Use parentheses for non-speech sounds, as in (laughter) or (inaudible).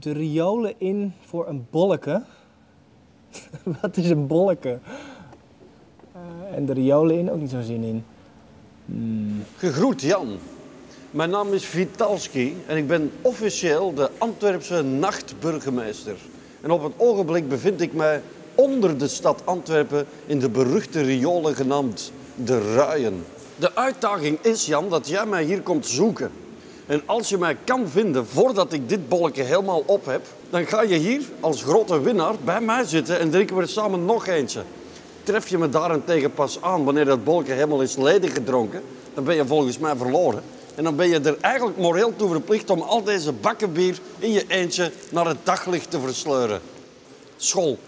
de riolen in voor een bolleke. (laughs) Wat is een bolleke? Eh, en de riolen in ook niet zo zin in. Hmm. Gegroet Jan. Mijn naam is Vitalski en ik ben officieel de Antwerpse nachtburgemeester. En op het ogenblik bevind ik mij onder de stad Antwerpen in de beruchte riolen genaamd de Ruien. De uitdaging is, Jan, dat jij mij hier komt zoeken. En als je mij kan vinden voordat ik dit bolletje helemaal op heb, dan ga je hier als grote winnaar bij mij zitten en drinken we er samen nog eentje. Tref je me daarentegen pas aan wanneer dat bolletje helemaal is ledig gedronken, dan ben je volgens mij verloren. En dan ben je er eigenlijk moreel toe verplicht om al deze bakken bier in je eentje naar het daglicht te versleuren. School.